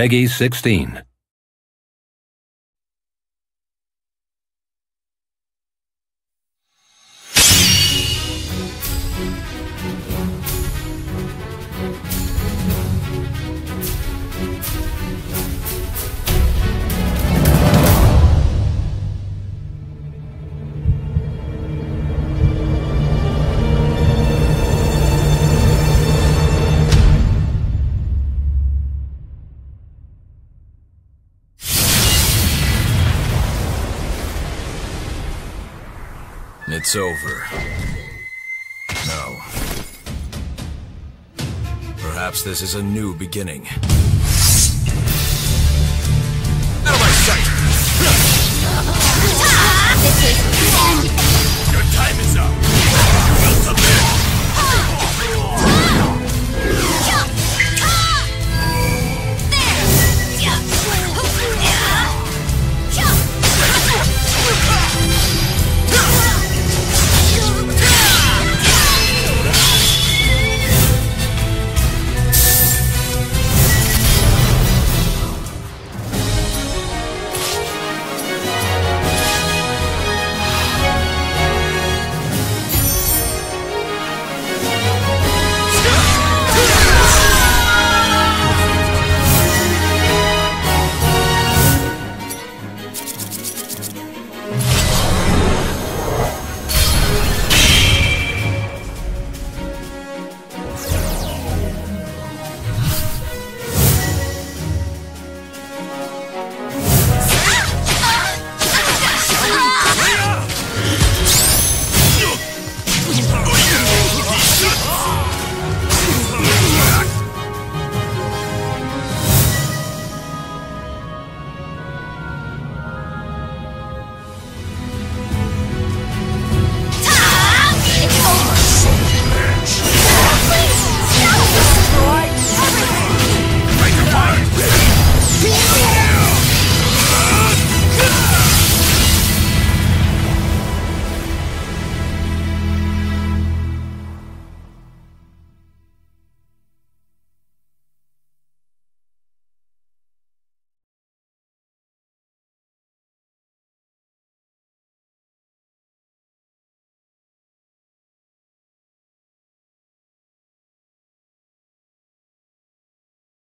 Peggy 16. It's over. No. Perhaps this is a new beginning.